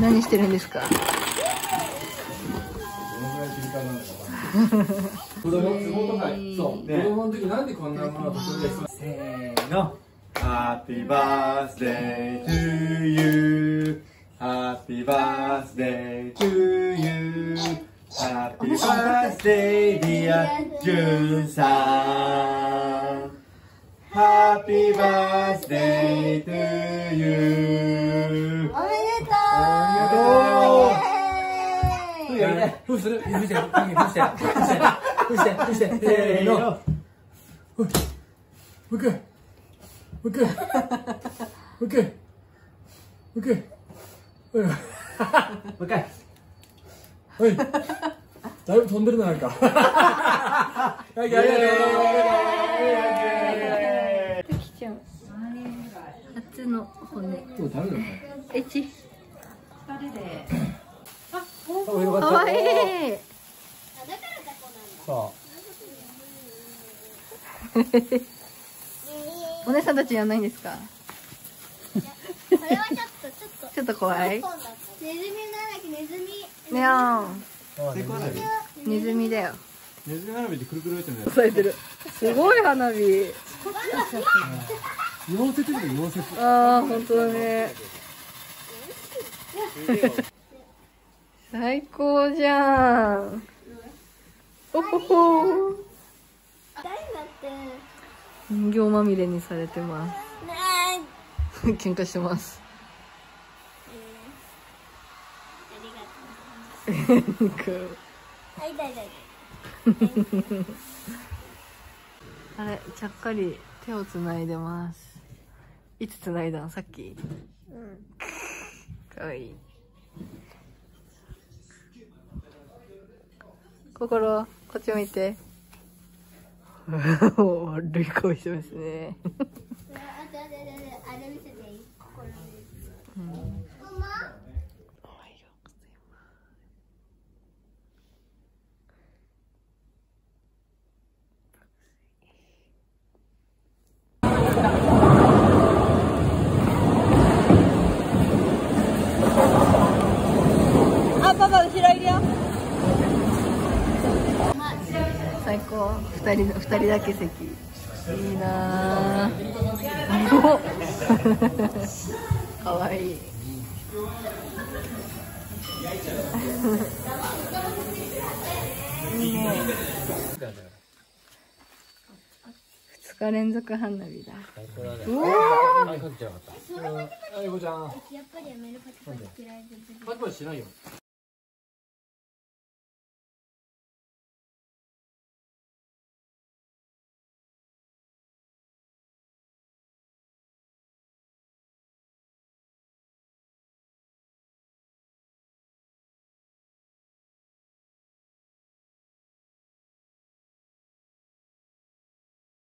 何してるんですか子供相撲とかそう、子供の時なんでこんなものを得意ですせーの Happy birthday to you Happy birthday to you Happy birthday dear じゅんさん Happy birthday to you. おめでとう。ふうやね。ふ。うする。ふ。うして、ふ。うして、ふ。うして、ふ。うして、ふ。うして、せーの。ふう、ふうく、ふ。うく、ふうく、ふ。うく、ふう。もう一回。はい。だいぶ飛んでるな、なんか。はい、やややきちゃん初の骨今日誰だエチ。およかわいい。さお姉さんたちやんないんですか？これはちょっとちょっと。ちょっと怖い。ネズミなんだっけネズミ。ねおんあ。ネズミ。だよ。ネズミ花火でくるくるってるすごい花火溶接だよ、溶接。ああ本当だね。最高じゃん。おほほ。誰だって。人形まみれにされてまねす。喧嘩してますえありがとう はいだいだいあれちゃっかり手をつないでます。いつつないだの？さっき。うん。かわいい。心こっちを見て。悪い顔してますねあとあとあとあれ見せていい心でママあパパ後ろいるよ。最高。二人の二人だけ席。いいな かわいい。いいね。二日連続花火だ。うわはい、かけちゃなかった。あ、ゆこちゃん。やっぱりやめるパチパチ嫌いでパチパチしないよ。